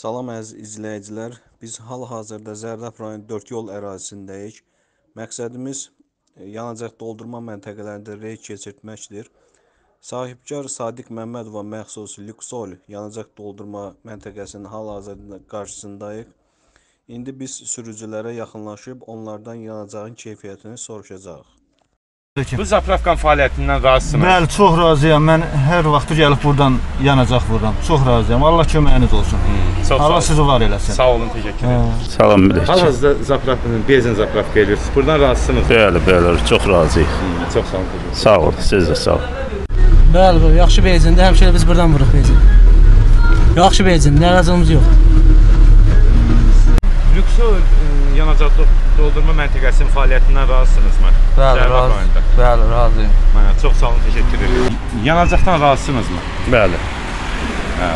Salam əziz izləyicilər. Biz hal-hazırda Zərdab rayonu 4 yol ərazisindəyik. Məqsədimiz e, yanacaq doldurma məntəqələrində reyd keçirtməkdir. Sahibkar Sadiq Məmmədova məxsus Lüksol yanacaq doldurma məntəqəsinin hal-hazırda qarşısındayıq. İndi biz sürücülərə yaxınlaşıb onlardan yanacağın keyfiyyətini soruşacağıq. Bu zapravkan fəaliyyətindən razısınız? Bəli, çox razıyam. Mən hər vaxt gəlib buradan yanacaq vururam. Çox razıyam. Allah köməyiniz olsun. Çox sağ Allah olun. sizi var eləsin. Sağ olun, təşəkkür edirəm. Salam millet. Hal-hazırda zapravkanın benzin zapravka edirsiniz. Buradan razısınız? Bəli, bəli, çox razıyıq. Çox sağ olun. Sağ ol, siz də sağ ol. Bəli, bəli, yaxşı benzindir. Həmişə biz buradan vururuq benzin. Yaxşı benzindir, narazılığımız yox. Lüksol e, yanacaq do- doldurma məntəqəsinin fəaliyyətindən razısınızmı? Zərbab rayonunda. Bəli, razıyam. Hə, çox sağ olun, təşəkkür edirəm. Yanacaqdan razısınızmı? Bəli.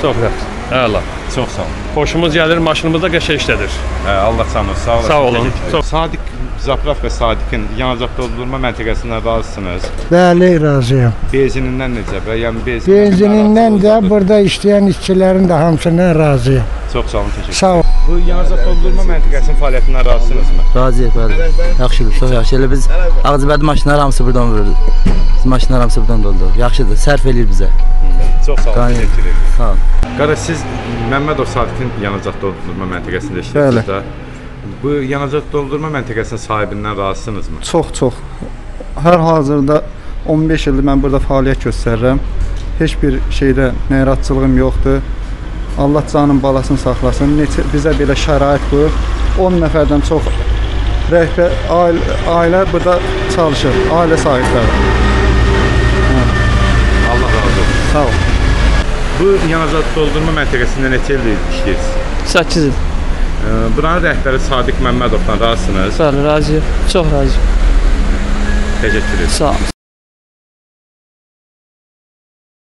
Çox yaxşı. Əla. Çox sağ olun. Xoşumuz gəlir, maşınımız da qəşəng işlədir. Hə, Allah olun. Sağ olun. Sağ olun. Çox Sadiq Zapravka Sadiqin yanacaq doldurma məntəqəsindən razısınız. Bəli, razıyam. Benzinindən necə? Və yəni benzin Benzinindən də burada işləyən işçilərin də hamısından razıyam. Çox sağ olun, təşəkkür. Sağ ol. Bu yanacaq doldurma məntəqəsinin fəaliyyətindən razısınızmı? Razıyıq, bəli. Yaxşıdır, çox yaxşı. Elə biz Ağcabədi maşınları hamısı buradan vururuq. Biz maşınlar hamısı buradan doldururuq. Yaxşıdır, sərf eləyir bizə. Çox sağ olun, təşəkkür edirəm. Sağ ol. Qara siz Məmmədov Sadiqin yanacaq doldurma məntəqəsində işləyirsiniz də. Bu yanacaq doldurma məntəqəsinin sahibindən razısınızmı? Çox çox. Hər hazırda 15 ildir mən burada fəaliyyət göstərirəm. Heç bir şeydə narahatçılığım yoxdur. Allah canın balasını saxlasın. Neçə bizə belə şərait qoyub 10 nəfərdən çox rəhbər ailə, ailə burada çalışır. Ailə sahibləri. Allah razı olsun. Sağ ol. Bu yanacaq doldurma məntəqəsində neçə ildir işləyirsiniz? 8 il. Ee, Buranın rəhbəri Sadiq Məmmədovdan razısınız. Bəli, razıyıq. Çox razıyıq. Təşəkkür edirəm. Sağ ol.